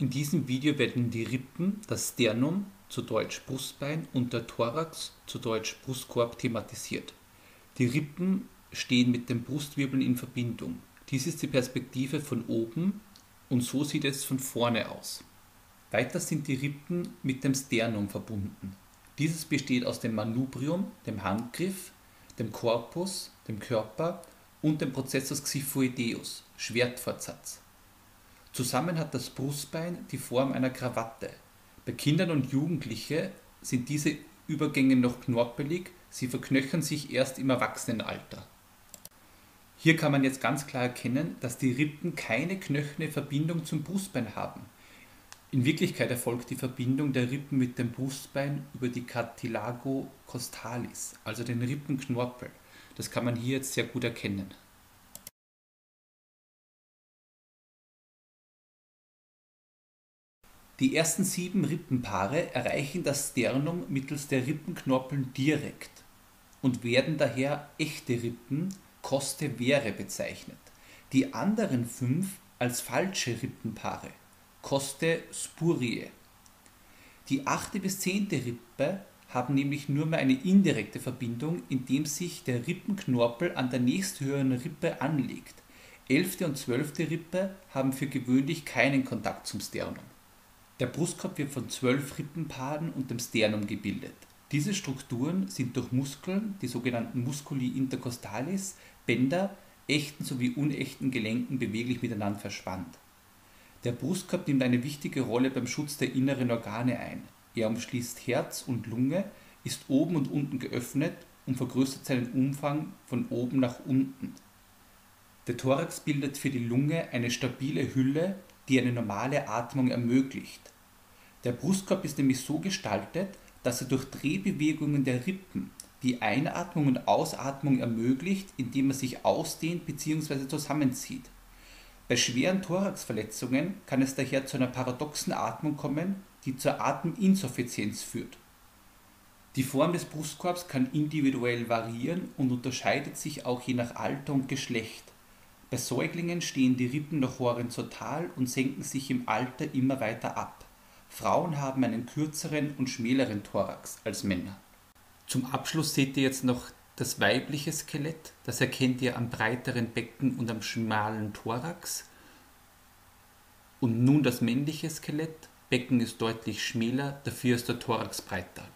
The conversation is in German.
In diesem Video werden die Rippen, das Sternum, zu Deutsch Brustbein und der Thorax, zu Deutsch Brustkorb thematisiert. Die Rippen stehen mit den Brustwirbeln in Verbindung. Dies ist die Perspektive von oben und so sieht es von vorne aus. Weiter sind die Rippen mit dem Sternum verbunden. Dieses besteht aus dem Manubrium, dem Handgriff, dem Korpus, dem Körper und dem Prozessus xiphoideus, Schwertfortsatz. Zusammen hat das Brustbein die Form einer Krawatte. Bei Kindern und Jugendlichen sind diese Übergänge noch knorpelig, sie verknöchern sich erst im Erwachsenenalter. Hier kann man jetzt ganz klar erkennen, dass die Rippen keine knöcherne Verbindung zum Brustbein haben. In Wirklichkeit erfolgt die Verbindung der Rippen mit dem Brustbein über die Cartilago costalis, also den Rippenknorpel. Das kann man hier jetzt sehr gut erkennen. Die ersten sieben Rippenpaare erreichen das Sternum mittels der Rippenknorpeln direkt und werden daher echte Rippen Coste Vere bezeichnet, die anderen fünf als falsche Rippenpaare Coste Spurie. Die achte bis zehnte Rippe haben nämlich nur mehr eine indirekte Verbindung, indem sich der Rippenknorpel an der nächsthöheren Rippe anlegt. Elfte und zwölfte Rippe haben für gewöhnlich keinen Kontakt zum Sternum. Der Brustkorb wird von zwölf Rippenpaaren und dem Sternum gebildet. Diese Strukturen sind durch Muskeln, die sogenannten Musculi intercostalis, Bänder, echten sowie unechten Gelenken beweglich miteinander verspannt. Der Brustkorb nimmt eine wichtige Rolle beim Schutz der inneren Organe ein. Er umschließt Herz und Lunge, ist oben und unten geöffnet und vergrößert seinen Umfang von oben nach unten. Der Thorax bildet für die Lunge eine stabile Hülle, die eine normale Atmung ermöglicht. Der Brustkorb ist nämlich so gestaltet, dass er durch Drehbewegungen der Rippen die Einatmung und Ausatmung ermöglicht, indem er sich ausdehnt bzw. zusammenzieht. Bei schweren Thoraxverletzungen kann es daher zu einer paradoxen Atmung kommen, die zur Ateminsuffizienz führt. Die Form des Brustkorbs kann individuell variieren und unterscheidet sich auch je nach Alter und Geschlecht. Bei Säuglingen stehen die Rippen noch horizontal und senken sich im Alter immer weiter ab. Frauen haben einen kürzeren und schmäleren Thorax als Männer. Zum Abschluss seht ihr jetzt noch das weibliche Skelett. Das erkennt ihr am breiteren Becken und am schmalen Thorax. Und nun das männliche Skelett. Becken ist deutlich schmäler, dafür ist der Thorax breiter.